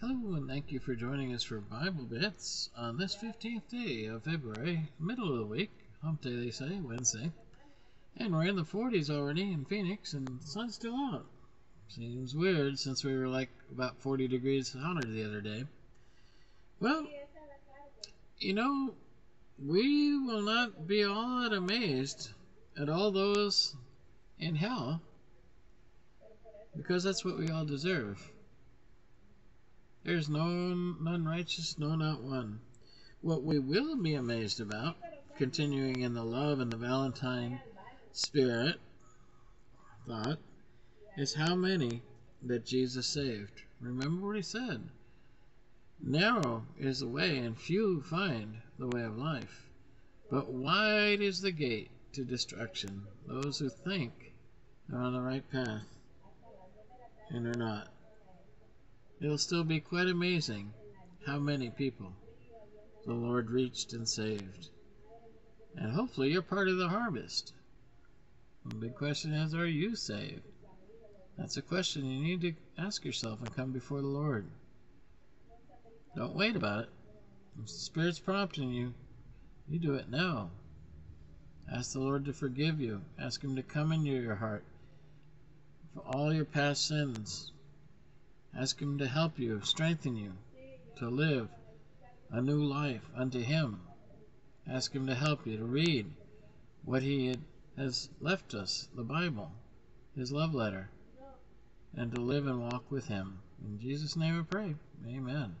Hello, and thank you for joining us for Bible Bits on this 15th day of February, middle of the week, hump day they say, Wednesday. And we're in the 40s already in Phoenix, and the sun's still out. Seems weird since we were like about 40 degrees hotter the other day. Well, you know, we will not be all that amazed at all those in hell because that's what we all deserve. There's no none righteous, no not one. What we will be amazed about, continuing in the love and the Valentine spirit thought, is how many that Jesus saved. Remember what he said. Narrow is the way, and few find the way of life. But wide is the gate to destruction. Those who think are on the right path and are not. It'll still be quite amazing how many people the Lord reached and saved. And hopefully you're part of the harvest. The big question is, are you saved? That's a question you need to ask yourself and come before the Lord. Don't wait about it. If the Spirit's prompting you, you do it now. Ask the Lord to forgive you. Ask Him to come into your heart for all your past sins. Ask Him to help you, strengthen you to live a new life unto Him. Ask Him to help you to read what He has left us, the Bible, His love letter, and to live and walk with Him. In Jesus' name I pray. Amen.